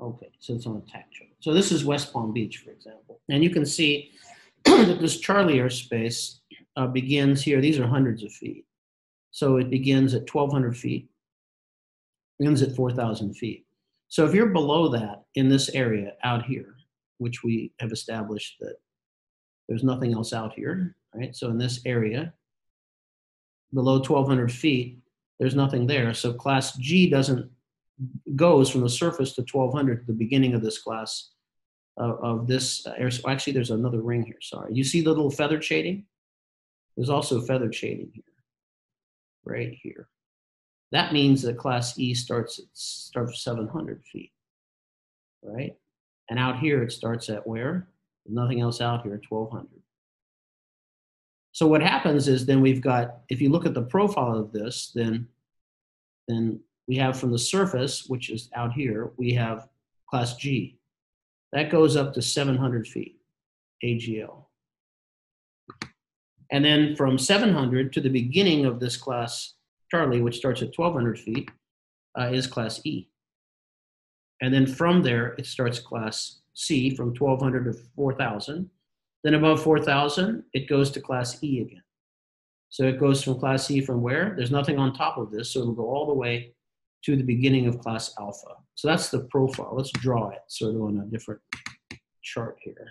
Okay, so it's on a TAC chart. So this is West Palm Beach, for example. And you can see that this Charlie airspace uh, begins here. These are hundreds of feet. So it begins at 1,200 feet, ends at 4,000 feet. So if you're below that in this area out here, which we have established that there's nothing else out here, right? So in this area, below 1,200 feet, there's nothing there. So class G doesn't goes from the surface to 1200 the beginning of this class uh, of this uh, air. So actually, there's another ring here. Sorry. You see the little feather shading? There's also feather shading here, right here. That means that class E starts at starts 700 feet, right? And out here it starts at where? Nothing else out here, 1200. So what happens is then we've got, if you look at the profile of this, then, then we have from the surface, which is out here, we have class G. That goes up to 700 feet, AGL. And then from 700 to the beginning of this class Charlie, which starts at 1200 feet, uh, is class E. And then from there, it starts class C from 1200 to 4000. Then above 4000, it goes to class E again. So it goes from class E from where? There's nothing on top of this, so it'll go all the way to the beginning of class alpha. So that's the profile. Let's draw it sort of on a different chart here.